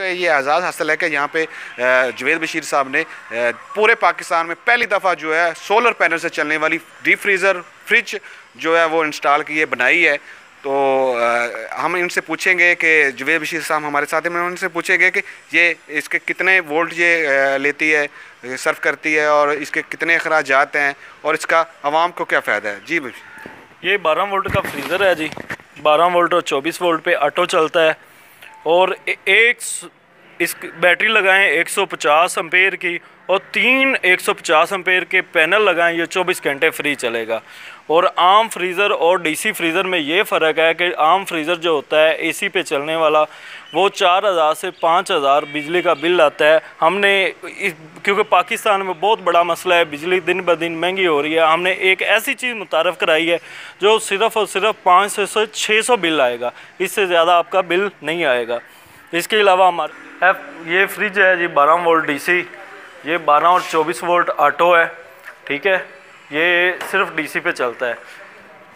ये एजाज़ हासिल है कि यहाँ पे जवेद बशीर साहब ने पूरे पाकिस्तान में पहली दफ़ा जो है सोलर पैनल से चलने वाली डीप फ्रीज़र फ्रिज जो है वो इंस्टॉल की है, बनाई है। तो हम इनसे पूछेंगे कि जवेद बशीर साहब हमारे साथ हैं उनसे पूछेंगे कि ये इसके कितने वोल्ट ये लेती है, सर्व करती है और इसके कितने अखराज हैं और इसका आवाम को क्या फ़ायदा है? जी ये बारह वोल्ट का फ्रीज़र है जी। बारह वोल्ट और चौबीस वोल्ट पे ऑटो चलता है। और एक इस बैटरी लगाएँ 150 एम्पेयर की और तीन 150 एम्पेयर के पैनल लगाएँ, ये 24 घंटे फ्री चलेगा। और आम फ्रीज़र और डीसी फ्रीज़र में ये फ़र्क है कि आम फ्रीज़र जो होता है, एसी पे चलने वाला, वो चार हज़ार से पाँच हज़ार बिजली का बिल आता है। हमने इस, क्योंकि पाकिस्तान में बहुत बड़ा मसला है, बिजली दिन ब दिन महँगी हो रही है, हमने एक ऐसी चीज़ मुतारफ़ कराई है, जो सिर्फ़ और सिर्फ़ पाँच सौ से छः सौ बिल आएगा, इससे ज़्यादा आपका बिल नहीं आएगा। इसके अलावा हमारे ये फ्रिज है जी, बारह वोल्ट डीसी ये बारह और चौबीस वोल्ट ऑटो है, ठीक है? ये सिर्फ़ डीसी पे चलता है।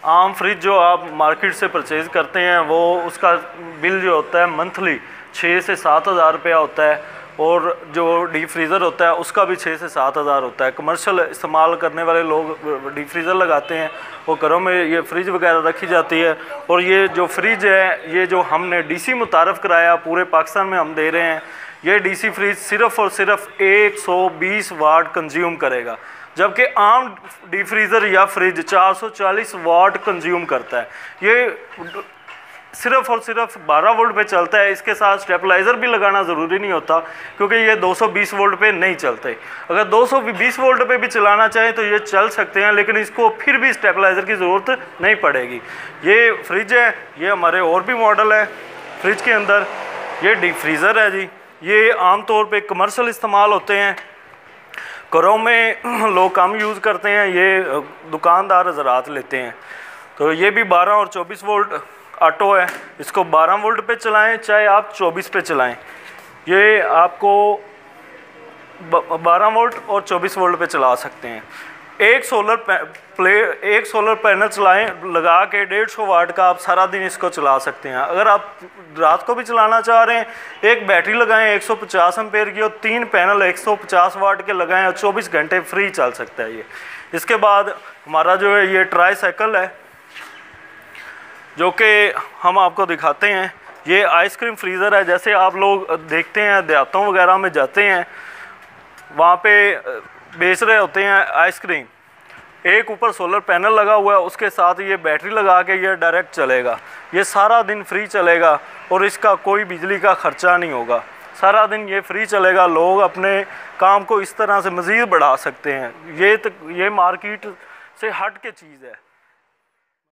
आम फ्रिज जो आप मार्केट से परचेज़ करते हैं, वो उसका बिल जो होता है मंथली छः से सात हज़ार रुपया होता है। और जो डीप फ्रीज़र होता है, उसका भी छः से सात हज़ार होता है। कमर्शियल इस्तेमाल करने वाले लोग डीप फ्रीज़र लगाते हैं, वो घरों में ये फ्रिज वगैरह रखी जाती है। और ये जो फ्रिज है, ये जो हमने डीसी मुतारफ़ कराया, पूरे पाकिस्तान में हम दे रहे हैं, ये डीसी फ्रिज सिर्फ़ और सिर्फ़ 120 वाट कंज्यूम करेगा। जबकि आम डी फ्रीज़र या फ्रिज 440 वाट कंज्यूम करता है। ये सिर्फ़ और सिर्फ़ 12 वोल्ट पे चलता है, इसके साथ स्टेपलाइज़र भी लगाना ज़रूरी नहीं होता, क्योंकि ये 220 वोल्ट पे नहीं चलते। अगर 220 वोल्ट पे भी चलाना चाहें तो ये चल सकते हैं, लेकिन इसको फिर भी स्टेपलाइज़र की ज़रूरत नहीं पड़ेगी। ये फ्रिज है, ये हमारे और भी मॉडल है, फ्रिज के अंदर ये डीप फ्रीज़र है जी। ये आमतौर पर कमर्शल इस्तेमाल होते हैं, घरों में लोग कम यूज़ करते हैं, ये दुकानदार ज़रात लेते हैं। तो ये भी 12 और 24 वोल्ट ऑटो है, इसको 12 वोल्ट पे चलाएँ, चाहे आप 24 पे चलाएँ। ये आपको 12 वोल्ट और 24 वोल्ट पे चला सकते हैं। एक सोलर प्ले, एक सोलर पैनल चलाएँ, लगा के डेढ़ सौ वाट का आप सारा दिन इसको चला सकते हैं। अगर आप रात को भी चलाना चाह रहे हैं, एक बैटरी लगाएँ 150 सौ एम्पेयर की, और तीन पैनल 150 वाट के लगाएँ, और 24 घंटे फ्री चल सकता है ये। इसके बाद हमारा जो है, ये ट्राई साइकिल है जो कि हम आपको दिखाते हैं। ये आइसक्रीम फ्रीज़र है, जैसे आप लोग देखते हैं, देहातों वगैरह में जाते हैं, वहाँ पे बेच रहे होते हैं आइसक्रीम। एक ऊपर सोलर पैनल लगा हुआ है, उसके साथ ये बैटरी लगा के ये डायरेक्ट चलेगा। ये सारा दिन फ्री चलेगा और इसका कोई बिजली का ख़र्चा नहीं होगा। सारा दिन ये फ्री चलेगा, लोग अपने काम को इस तरह से मज़ीद बढ़ा सकते हैं। ये ये मार्केट से हट के चीज़ है।